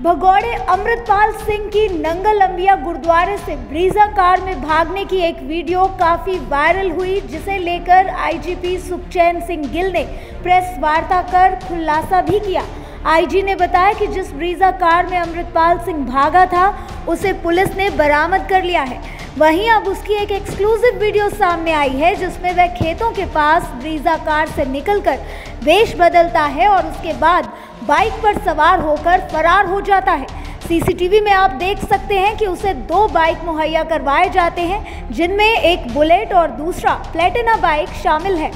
भगौड़े अमृतपाल सिंह की नंगल अंबिया गुरुद्वारे से ब्रीजा कार में भागने की एक वीडियो काफ़ी वायरल हुई, जिसे लेकर आईजीपी सुखचैन सिंह गिल ने प्रेस वार्ता कर खुलासा भी किया। आईजी ने बताया कि जिस ब्रीजा कार में अमृतपाल सिंह भागा था, उसे पुलिस ने बरामद कर लिया है। वहीं अब उसकी एक एक्सक्लूसिव वीडियो सामने आई है, जिसमें वह खेतों के पास ब्रीजा कार से निकलकर वेश बदलता है और उसके बाद बाइक पर सवार होकर फरार हो जाता है। सीसीटीवी में आप देख सकते हैं कि उसे दो बाइक मुहैया करवाए जाते हैं, जिनमें एक बुलेट और दूसरा प्लेटिना बाइक शामिल है।